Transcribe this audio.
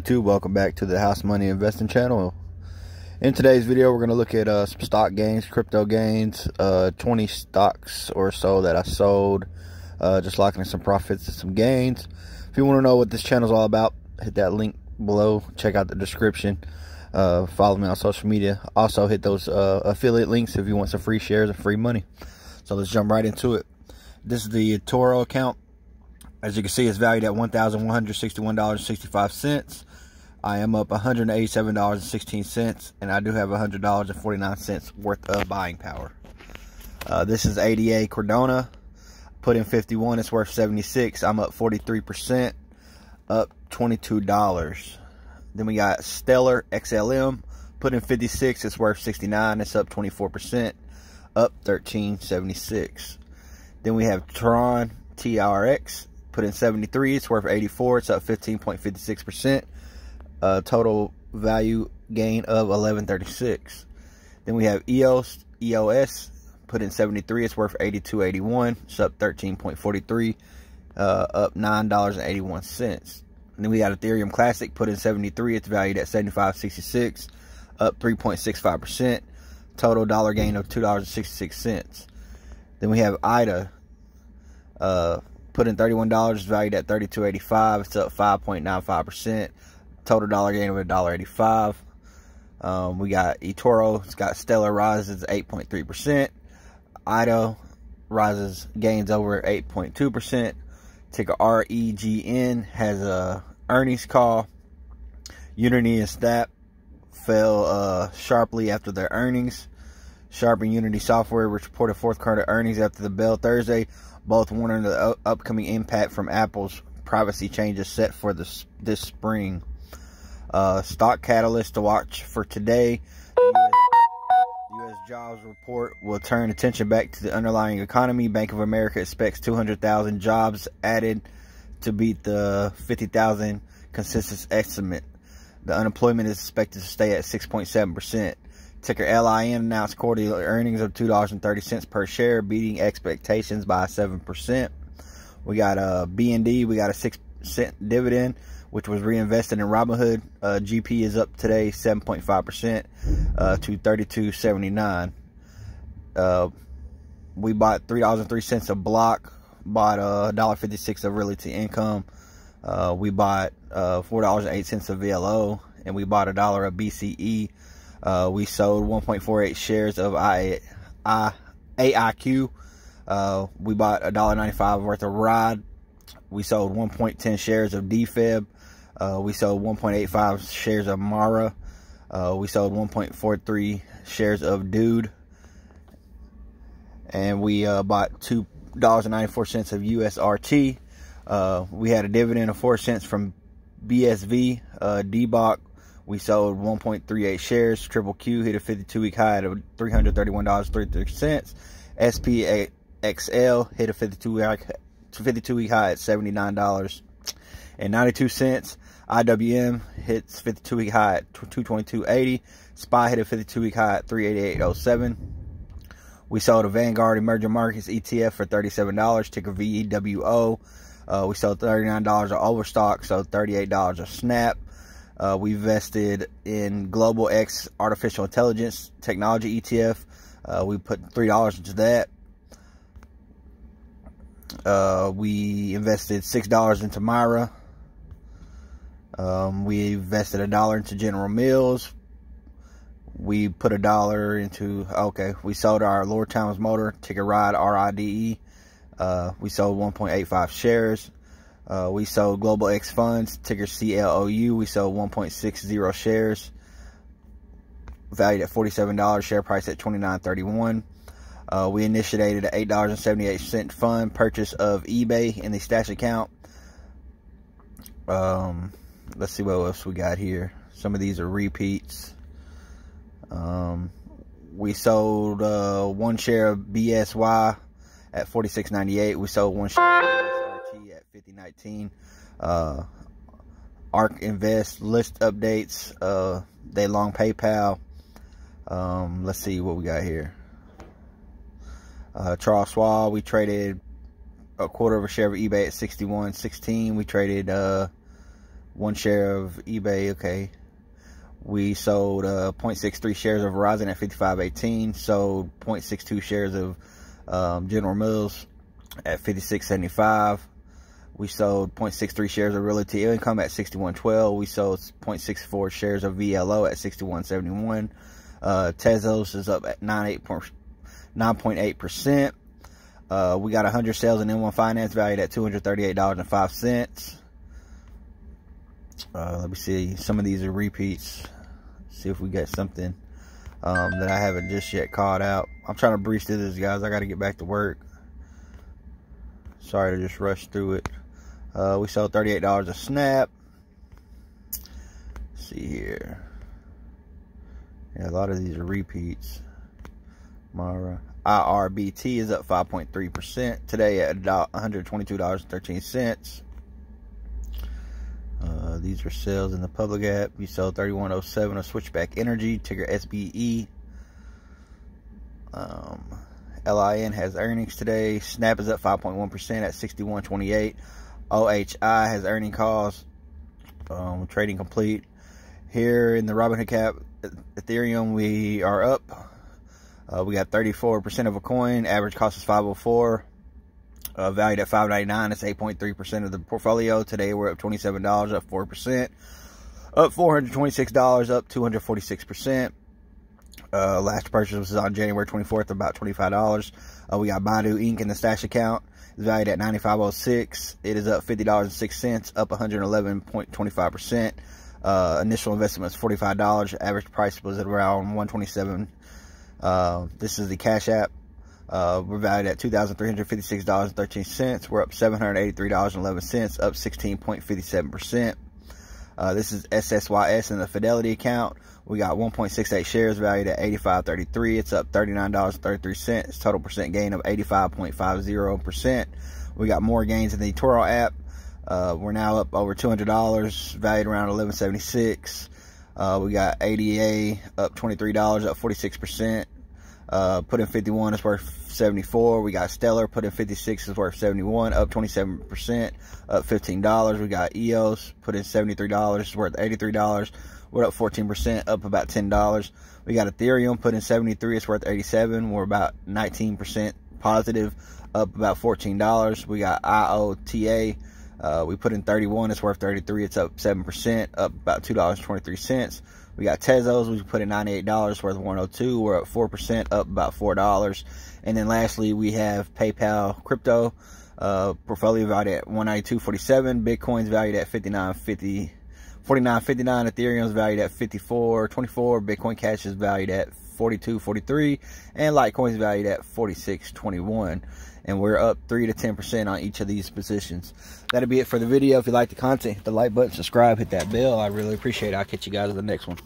YouTube, welcome back to the House Money Investing channel. In today's video, we're going to look at uh, some stock gains, crypto gains, uh, 20 stocks or so that I sold, uh, just locking in some profits and some gains. If you want to know what this channel is all about, hit that link below, check out the description, uh, follow me on social media. Also, hit those uh, affiliate links if you want some free shares and free money. So let's jump right into it. This is the eToro account. As you can see, it's valued at $1,161.65. I am up $187.16, and I do have $100.49 worth of buying power. Uh, this is ADA Cardano. Put in 51, it's worth 76. I'm up 43%, up $22. Then we got Stellar XLM. Put in 56, it's worth 69. It's up 24%, up 13.76. Then we have Tron TRX put in 73 it's worth 84 it's up 15.56 percent. Uh, total value gain of 1136 then we have eos eos put in 73 it's worth 82.81 it's up 13.43 uh, up nine dollars and 81 cents. Then we got ethereum classic put in 73 it's valued at 75.66 up 3.65 percent. Total dollar gain of two dollars 66 cents. Then we have IOTA uh, Put in $31, valued at $32.85. It's up 5.95%. Total dollar gain of $1.85. Um, we got eToro. It's got Stellar rises 8.3%. IOTA rises gains over 8.2%. Ticker REGN has a earnings call. Unity and Snap fell uh, sharply after their earnings. Snap and Unity Software reported fourth quarter earnings after the bell Thursday both warning the upcoming impact from Apple's privacy changes set for this this spring. Uh, stock catalyst to watch for today. The U.S. jobs report will turn attention back to the underlying economy. Bank of America expects 200,000 jobs added to beat the 50,000 consensus estimate. The unemployment is expected to stay at 6.7 percent. Ticker LIN announced quarterly earnings of $2.30 per share, beating expectations by 7%. We got a BND, we got a 6 cent dividend, which was reinvested in Robinhood. Uh, GP is up today 7.5% uh, to 32.79. Uh, we bought $3.03 a block, bought uh, $1.56 of realty income. Uh, we bought uh, $4.08 of VLO, and we bought a dollar of BCE. Uh, we sold 1.48 shares of I, I, AIQ. Uh, we bought $1.95 worth of ROD. We sold 1.10 shares of DFEB. Uh, we sold 1.85 shares of Mara. Uh, we sold 1.43 shares of Dude. And we uh, bought $2.94 of USRT. Uh, we had a dividend of 4 cents from BSV, uh, DBOC, we sold 1.38 shares. Triple Q hit a 52 week high at $331.33. SPXL hit a 52 week, 52 week high at $79.92. IWM hits 52 week high at 222.80. SPY hit a 52 week high at 388.07. We sold a Vanguard Emerging Markets ETF for $37, ticker VEWO. Uh, we sold $39 of Overstock, so $38 of Snap. Uh, we invested in Global X Artificial Intelligence Technology ETF. Uh, we put $3 into that. Uh, we invested $6 into Myra. Um, we invested a dollar into General Mills. We put a dollar into, okay, we sold our Lordstown Motor, ticker ride, R-I-D-E. Uh, we sold 1.85 shares. Uh, we sold Global X Funds, ticker CLOU. We sold 1.60 shares, valued at $47, share price at $29.31. Uh, we initiated an $8.78 fund purchase of eBay in the stash account. Um, let's see what else we got here. Some of these are repeats. Um, we sold uh, one share of BSY at 46.98. We sold one share 5019. Uh, ARK Invest list updates. Uh, they long PayPal. Um, let's see what we got here. Uh, Charles Schwab, we traded a quarter of a share of eBay at 61.16. We traded uh, one share of eBay, okay. We sold uh, 0.63 shares of Verizon at 55.18. Sold 0.62 shares of um, General Mills at 56.75. We sold 0.63 shares of Realty Income at 61.12. We sold 0.64 shares of VLO at 61.71. Uh, Tezos is up at 9.8%. Uh, we got 100 sales in M1 Finance valued at $238.05. Uh, let me see. Some of these are repeats. See if we get something um, that I haven't just yet called out. I'm trying to breeze through this, guys. I got to get back to work. Sorry to just rush through it. Uh, we sold $38 a snap. Let's see here. Yeah, a lot of these are repeats. Mara. IRBT is up 5.3% today at $122.13. Uh, these are sales in the public app. We sold 3107 of Switchback Energy, ticker SBE. Um, LIN has earnings today. Snap is up 5.1% at 6128. OHI has earning calls. Um, trading complete. Here in the Robinhood cap, Ethereum, we are up. Uh, we got 34% of a coin. Average cost is 504. Uh, valued at 599. That's 8.3% of the portfolio. Today we're up $27, up 4%. Up $426, up 246%. Uh, last purchase was on January 24th, about $25. Uh, we got Baidu Inc. in the stash account. It's valued at 95.06. It is up $50.06, up 111.25%. Uh, initial investment was $45. Average price was at around 127 uh, this is the Cash App. Uh, we're valued at $2,356.13. We're up $783.11, up 16.57%. Uh, this is SSYS in the Fidelity account. We got 1.68 shares valued at 85.33. It's up $39.33. Total percent gain of 85.50%. We got more gains in the eToro app. Uh, we're now up over $200, valued around 1176. Uh, we got ADA up $23, up 46%. Uh, put in 51 is worth 74. We got Stellar put in 56 is worth 71, up 27%, up $15. We got EOS put in $73 is worth $83. We're up 14%, up about $10. We got Ethereum put in 73, it's worth 87. We're about 19% positive, up about $14. We got IOTA uh, we put in 31, it's worth 33, it's up 7%, up about $2.23. We got Tezos, we put in $98, worth 102, we're up 4%, up about $4. And then lastly, we have PayPal Crypto, uh, portfolio valued at 192.47, Bitcoin's valued at 59.50. 49.59 Ethereum's valued at 54.24 Bitcoin Cash is valued at 42.43 and Litecoin's valued at 46.21 and we're up 3 to 10% on each of these positions. That'll be it for the video. If you like the content, hit the like button, subscribe, hit that bell. I really appreciate it. I'll catch you guys in the next one.